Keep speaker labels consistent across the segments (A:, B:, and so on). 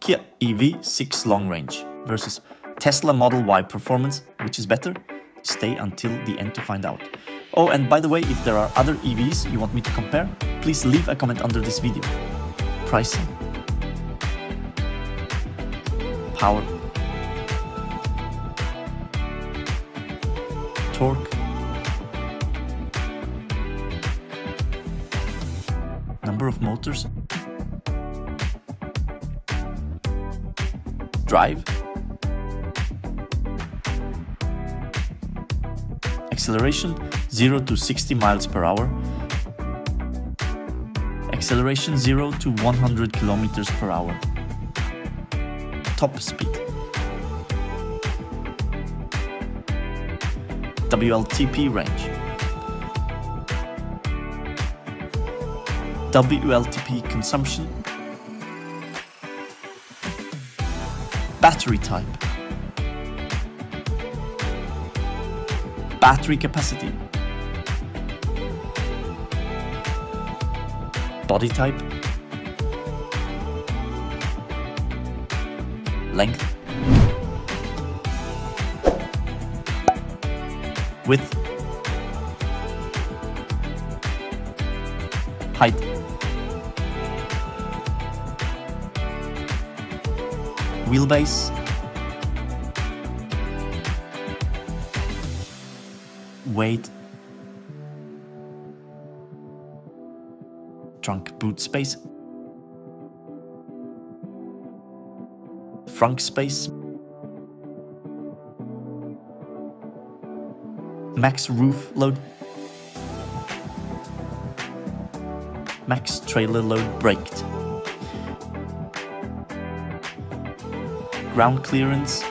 A: Kia EV6 long range versus Tesla Model Y performance, which is better? Stay until the end to find out. Oh, and by the way, if there are other EVs you want me to compare, please leave a comment under this video. Pricing. Power. Torque. Number of motors. Drive. Acceleration 0 to 60 miles per hour. Acceleration 0 to 100 kilometers per hour. Top speed. WLTP range. WLTP consumption. Battery type. Battery capacity. Body type. Length. Width. Height. Wheelbase. Weight. Trunk boot space. Frunk space. Max roof load. Max trailer load braked. Ground clearance.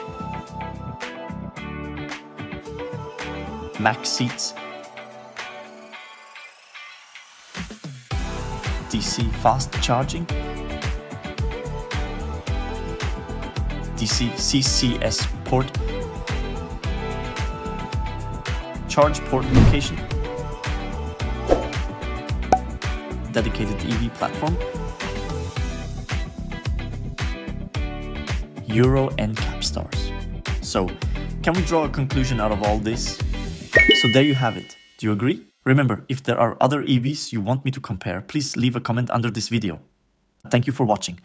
A: Max seats. DC fast charging. DC CCS port. Charge port location. Dedicated EV platform. Euro NCAP stars. So, can we draw a conclusion out of all this? So there you have it. Do you agree? Remember, if there are other EVs you want me to compare, please leave a comment under this video. Thank you for watching.